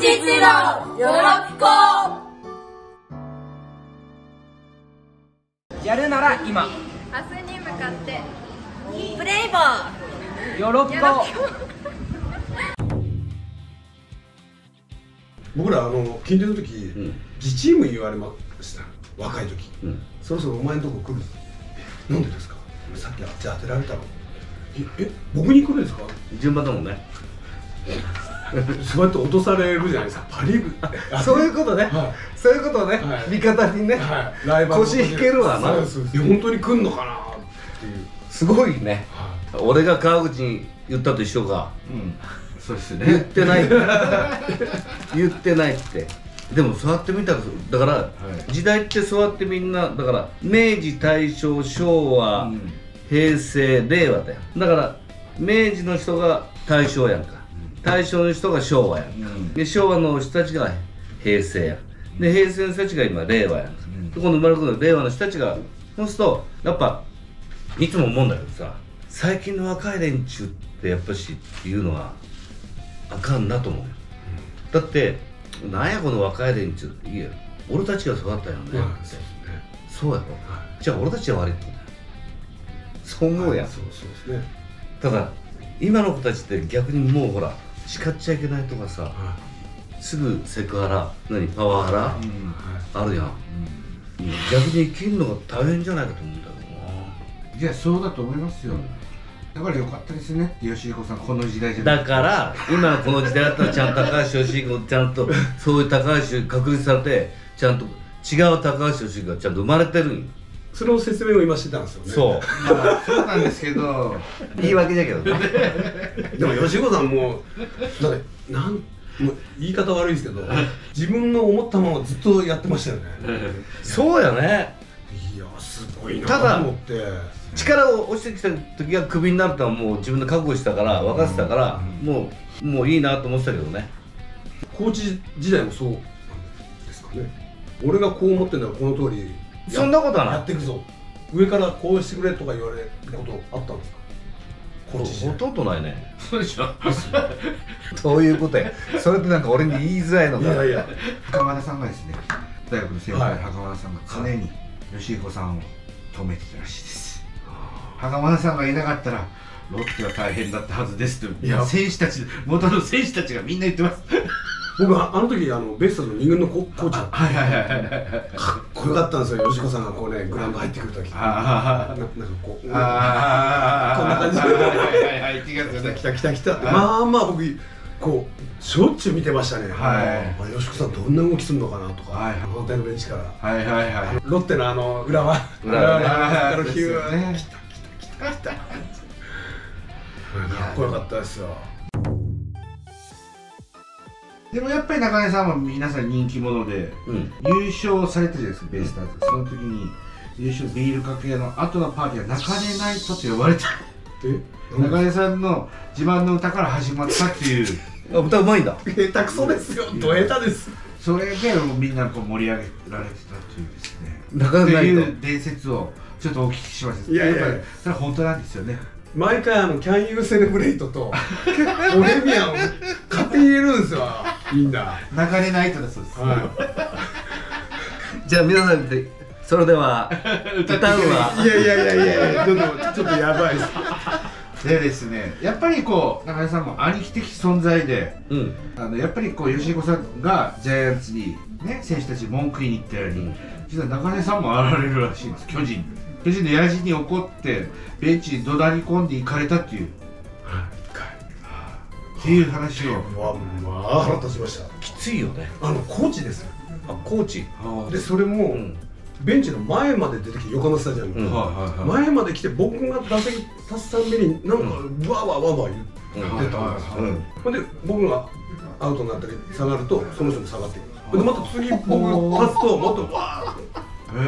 日のよろぴこやるなら今。明日に向かって。プレイボー。よろぴこ僕らあの近所の時、自チーム言われました。若い時、そろそろお前のとこ来る。なんでですか？さっきあっち当てられたの。ええ僕に来るんですか？順番だもんねそうやって落とされるじゃないですか。パ・リーグ。そういうことね、はそういうことね、はい。味方にね、はい。ライバルの腰引けるわな。本当に来んのかな。っていうすごい。ね、俺が川口に言ったと一緒か。うん。そうです言っねてない。言ってないって。でもそうやってみたらだから、時代ってそうやってみんなだから明治大正昭和、うん。平成令和だよ。だから明治の人が大正やんか大正の人が昭和やんか、うん。で昭和の人たちが平成やん。で平成の人たちが今令和やんか、で今度生まれてくる令和の人たちがそうするとやっぱいつも思うんだけどさ最近の若い連中ってやっぱしっていうのはあかんなと思うよ、だってなんやこの若い連中いや俺たちが育ったよね、はいって。そうやろ、じゃあ俺たちは悪いってそう思うやん、そうそうですね。ただ今の子たちって逆にもうほら叱っちゃいけないとかさはすぐセクハラ何？パワハラ、うん。あるやん、逆に生きるのが大変じゃないかと思うんだけどいやそうだと思いますよ。だからよかったですね。吉彦さんこの時代じゃなだから今のこの時代だったらちゃんと高橋義彦ちゃんとそういう高橋確立されてちゃんと違う高橋義彦がちゃんと生まれてるんよ。いその説明を今してたんですよね。そう。まあそうなんですけど言い訳だけどね。でも吉子さんもなんかなんもう言い方悪いですけど自分の思ったままずっとやってましたよね。そうやね。いやすごいな。ただと思って。力を落ちてきた時がクビになったのはもう自分で覚悟したから分かってたから、もうもういいなと思ってたけどね。コーチ時代もそうなんですかね。俺がこう思ってんだからこの通りやそんなことはない。やっていくぞ。上からこうしてくれとか言われることあったんですか？ほとんどないね。そうでしょ。どういうことや。それってなんか俺に言いづらいのか。いやいや。袴田さんがですね大学の先輩、はい。袴田さんが常に吉彦さんを止めてたらしいです。袴田さんがいなかったらロッテは大変だったはずですといや。選手たち元の選手たちがみんな言ってます僕はあの時あのベイスターズの二軍のココーチだった。はいはいはいはいかっこよかったんですよ。吉子さんがこうねグラウンド入ってくる時。なあなんかこうあこんな感じで。はいはいはい違う来た来た来た来た。まあまあ僕こうしょっちゅう見てましたね。はい。あ吉子さんどんな動きするのかなとか。はい。反対のベンチから。はいはいはいロッテのあの裏は裏はね。裏のヒュー来た来た来た。来た。かっこよかったですよでもやっぱり中根さんは皆さん人気者でうん。優勝されてるじゃないですかベイスターズ。その時に優勝ビールかけの後のパーティーは中根ナイトと呼ばれた。え？中根さんの自慢の歌から始まったっていう。あ歌うまいんだ。下手くそですよ。ど下手です。それでもうみんなこう盛り上げられてたっていうですね。中根ナイトっていう伝説をちょっとお聞きしましたいやいやいや。っぱりそれは本当なんですよね。毎回あの「Can You Celebrate」と「ボヘミアン」を勝手に入れるんですよみんな。中根ナイトだそうです、はじゃあ皆さんでそれでは歌うはいいやいやいやいやいやちょっとちょっとやばい。ですでですねやっぱりこう中根さんも兄貴的存在でうん。あのやっぱりこう吉彦さんがジャイアンツにね選手たちに文句言いに行ったように、うん。実は中根さんも現れるらしいんです巨人巨人の親父に怒ってベンチに怒鳴り込んで行かれたっていうっていう話を。うわまあ腹立ちました。きついよね。あのコーチです。よあコー。チでそれも、うん。ベンチの前まで出てきて横浜スタジアム。に、うん。はいはい前まで来て僕が打席立つたんびになんかわーわーわーわー言うんってたんですよ、で僕がアウトになったり下がるとその人も下がっていくでまた次僕立つともっとわー。へ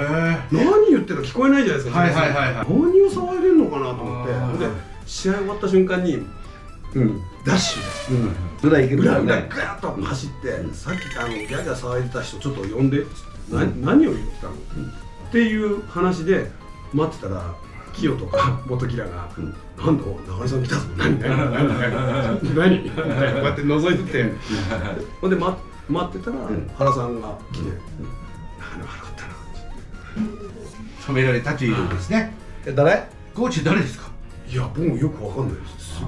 え何言ってるか聞こえないじゃないですか、はいはいはいはい。何を騒いでんのかなと思って。で試合終わった瞬間にうんダッシュうん。裏いける裏裏からね。ガーッと走って、さっきあのギャーギャー騒いでた人ちょっと呼んで、な何を言ってたの、っていう話で待ってたら清とか元木らが「うん。なんだ中根さん来たぞ。何？何何何？何?」みたいなこうやって覗いてて。ほんで待待ってたらん。原さんが来て「中根悪かったな」止められたというですね。え誰？コーチ誰ですか？いや僕もよくわかんないです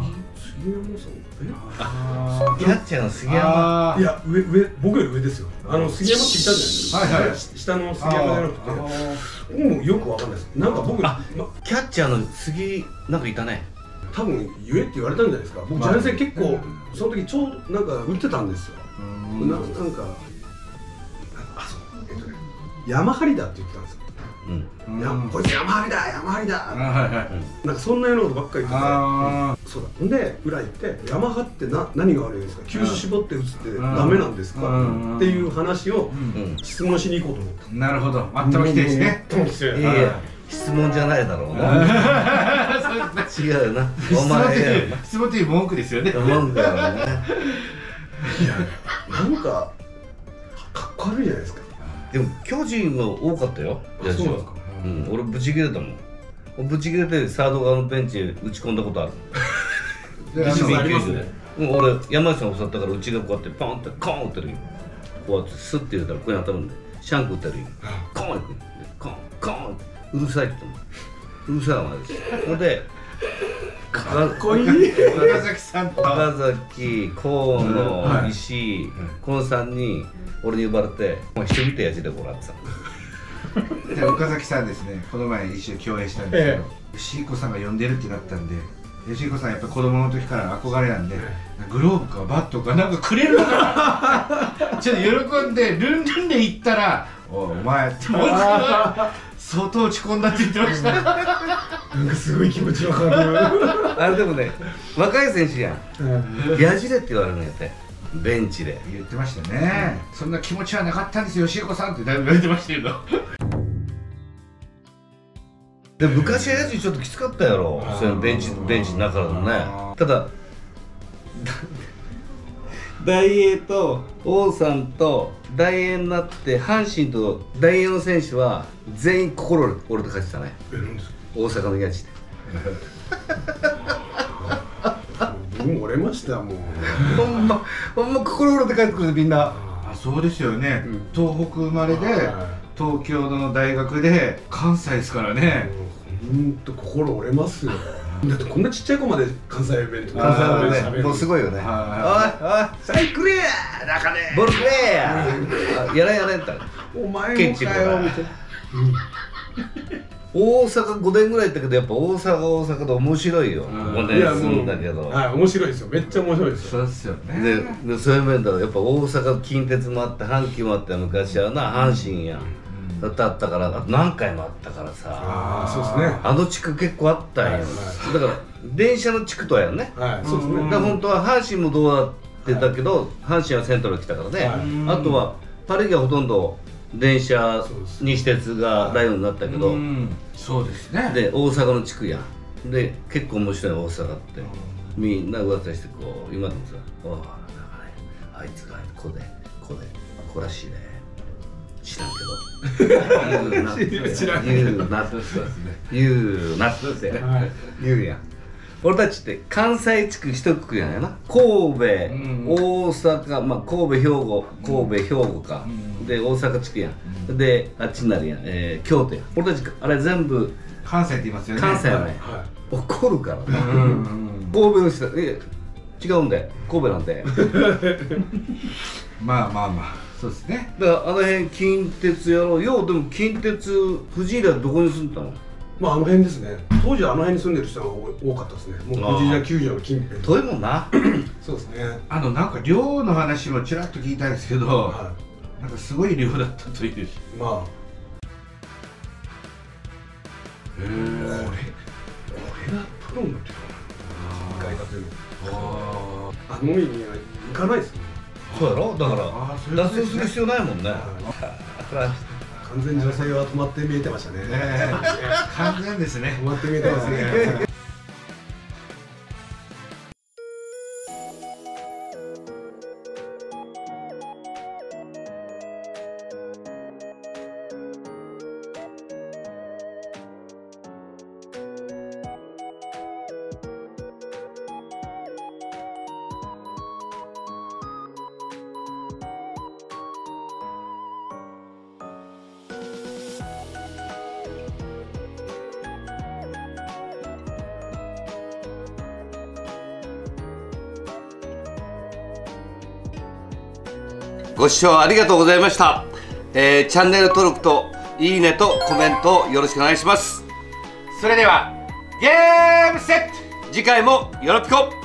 杉杉山さん？え？キャッチャー。の杉山。いや上上僕より上ですよ。あの杉山っていたじゃないですか、はいはい。し下の杉山じゃなくて。もうよくわかんないです。なんか僕まキャッチャーの杉なんかいたね。多分言えって言われたんじゃないですか。僕ジまあ。ャイアンツ戦結構その時ちょうどなんか打ってたんですよ。うん。ななんかあそう。えっとね山張りだって言ってたんですようん。うんいやこいつ山張りだ山張りあだはいはい。なんかそんなようなことばっかり言っててあそうだ。ほんで裏行って山張ってな何が悪いんですか？球種絞って打つってうん。ダメなんですか？うんっていう話をーうん。うん質問しに行こうと思った。なるほど。あったまきてですね。ともきていやいや質問じゃないだろうな。違うよな。質お前やいう質問っていう文句ですよね。思うんだよね。いやなんかかっこ悪いじゃないですかでも巨人は多かったよあそうなんですか。うん。俺ブチ切れたもん。俺ブチ切れてサード側のベンチへ打ち込んだことある。であの石井さんありますね。うん俺山内さん襲ったからうちがこうやってパンってコーン打ってるよこうやってスッて入れたらここに当たるんでシャンク打ってるよコーン行くコーンコーンうるさいって言ったもん。うるさいお前ですほんでかっこいい。岡崎さんと。高崎河うん野、はい。石井、んこの3人俺に呼ばれて「お前人見てやじでもらってた で岡崎さんですね。この前一緒に共演したんですけどえ吉彦さんが呼んでるってなったんで吉彦さんやっぱ子供の時から憧れなんでグローブかバットかなんかくれるのかな。ちょっと喜んでルンルンで行ったら「おいお前」相当落ち込んだって言ってました。なんかすごい気持ちわかる。あれでもね若い選手やん。やじれって言われるんやってベンチで。言ってましたね、そんな気持ちはなかったんですよ吉彦さんってだいぶ言われてましたけど。で昔はやじちょっときつかったやろ。そのベンチベンチの中でもね。あただ大英と王さんと大英になって阪神と大英の選手は全員心折れて帰ってたね。えなんですか？大阪のやじで僕も折れましたもうほんまほんま心折れて帰ってくるみんな。あそうですよね、うん。東北生まれでは東京の大学で関西ですからね。ほんと心折れますよだってこんなちっちゃい子まで関西弁とあー関西弁喋る。もうすごいよね。おいはおいサイクリア中根ボールプレーや。あやれやれってお前もかよみたいな。大阪5年ぐらい行ったけどやっぱ大阪は大阪で面白いよ。うん。5年。住んだけど。はい面白いですよ。めっちゃ面白いですよ。そうですよね。ででそういう面ではやっぱ大阪近鉄もあって阪急もあって昔はな阪神やんだってあったから何回もあったからさ。ああそうですね。あの地区結構あったんよ、はいはだから電車の地区とはやんね。はいそうですね。だから本当は阪神もどうなってたけど、阪神はセントラル来たからね、はい。あとはパ・リーグはほとんど電車そうです西鉄がライオンになったけど、うん。そうですね。で大阪の地区やん。で結構面白い大阪って。みんな噂してこう今でもさ「おおなんかねあいつがこうでこうでこうらしいね知らんけど。知らん言うなそうですね言うなってはい言うやん。俺たちって関西地区一括りやな。神戸、ん。大阪、まあ、神戸兵庫神戸兵庫か、うん。で大阪地区やん、であっちになるやん、えー京都やん。俺たちあれ全部関西って言いますよね。関西やね、は怒るから。な、うん。うん神戸の人え違うんで神戸なんて まあまあまあそうですね。だからあの辺近鉄やろうよ。うでも近鉄藤井らどこに住んでたの？まああの辺ですね。当時はあの辺に住んでる人が多かったですね。もう藤井球場の近辺。遠いもんな。そうですね。あのなんか寮の話もちらっと聞いたんですけど、はなんかすごい寮だったという。いまあ。これこれがプロのっていうかな。2階建てのあ飲みには行かないですねそうやろ？だから脱走する必要ないもんね。完全に女性は止まって見えてましたねね。完全ですね。止まって見えてますねご視聴ありがとうございました、えーチャンネル登録といいねとコメントをよろしくお願いします。それではゲームセット。次回もよろぴこ。